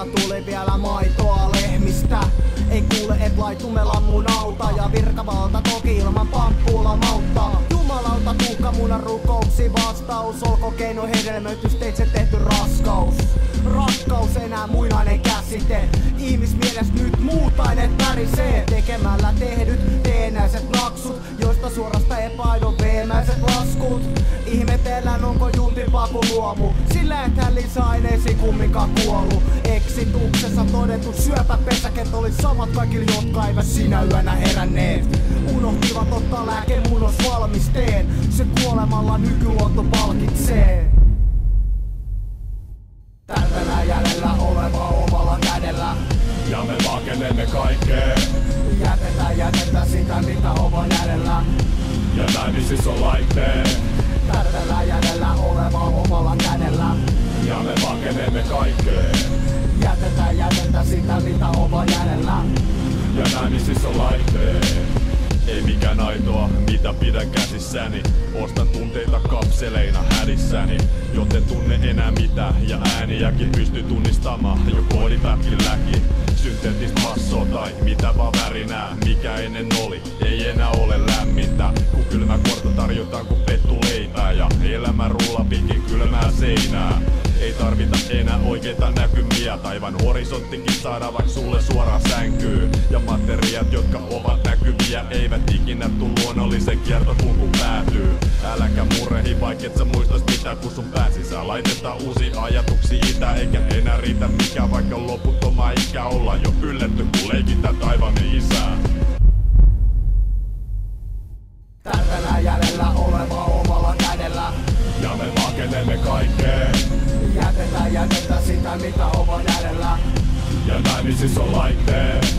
Vanha tuli vielä maitoa lehmistä. Ei kuule et laitume lammun alta. Ja virkavalta toki ilman pamppuulla mauttaa Jumalauta tuhkamunan rukouksi vastaus. Olko keino hedelmöitysteitse tehty raskaus? Rakkaus enää muinainen käsite. Ihmismieles nyt muutainet värisee Tekemällä tehdyt teenäiset naksut Joista suorasta epäidon veemäiset laskut. Ihmetellään onko luomu Sillä et hän lisäaineisiin kumminkaan kuollu Eksituksessa todettu syöpäpesäket oli samat kaikille jotka eivät sinä yönä heränneet. Unohtivat ottaa lääkemunnos valmisteen Se kuolemalla nykyluonto palkitsee. Tärvellä jäljellä oleva omalla kädellä. Ja me pakenemme kaikkea Jätetä, jätetä sitä mitä on jäljellä. Ja naimisissa on laitteet. Tärvellä jäljellä oleva On laitteet ei mikään aitoa, mitä pidän käsissäni. Ostan tunteita kapseleina hädissäni. Joten tunne enää mitä ja ääniäkin pysty tunnistamaan. Jo koodipätkilläkin Synteettistä massoa tai mitä vaan värinää. Mikä ennen oli, ei enää ole lämmintä. Kun kylmä korta tarjotaan kun pettu leipää. Ja elämä rulla pitkin kylmää seinää. Ei tarvita enää oikeita näkymiä Taivan horisonttikin saada vaikka sulle suoraan sänkyy Ja materiaat, jotka ovat näkyviä Eivät ikinä tuu luonnollisen kiertokulkuun päätyy Äläkä murrehi vaikka sä muistais mitä kun sun pääsisä Laitetaan uusi ajatuksia itä eikä enää riitä mikä Vaikka loputtoma ikä olla jo ylletty kun leikitään taivaan isää sitä mitä on jäljellä. Ja naimisissa on laitteet.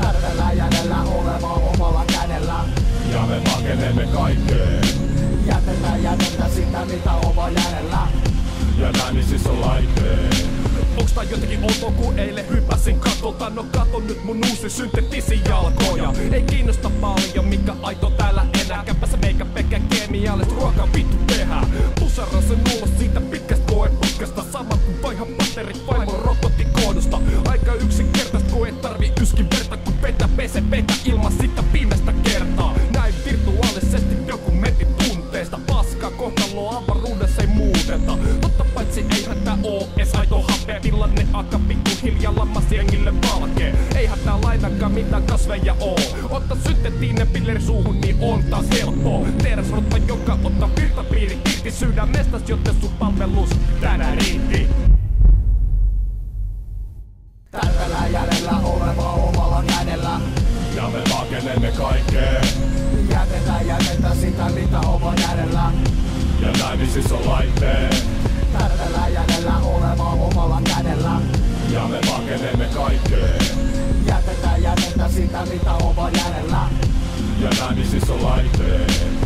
Tärvellä jäljellä oleva omalla kädellä. Ja me pakenemme kaikkea Jätetä, jätetä sitä mitä on jäljellä. Ja naimisissa on laitteet. Onks tää jotenkin outoa kun eilen hypäsin katolta No kato nyt mun uusi synteettisi jalkoja. Ei kiinnosta paljon mikä aito täällä enää. Kämpässä meikä pelkkä kemiallista ruokaa vittu tehdään Pusaraan sen petä ilman sitä viimeistä kertaa. Näin virtuaalisesti dokumentti tunteesta. Paskaa kohtaloa avaruudessa ei muuteta. Totta paitsi eihän tää oo ees aito happea Tilanne alkaa pikkuhiljaa lammas jengille valkee. Eihän tää lainakaan mitään kasveja oo. Otta synteettinen pilleri suuhun niin on taas helppoa. Teräsrotta joka ottaa virtapiiri irti Sydämestäs joten sun palvelus tänään riitti Ja naimisissa on laitteet. Tärvellä jäljellä oleva omalla kädellä. Ja me pakenemme kaikkea Jätetä, jätetä sitä mitä on jäljellä. Ja naimisissa on laitteet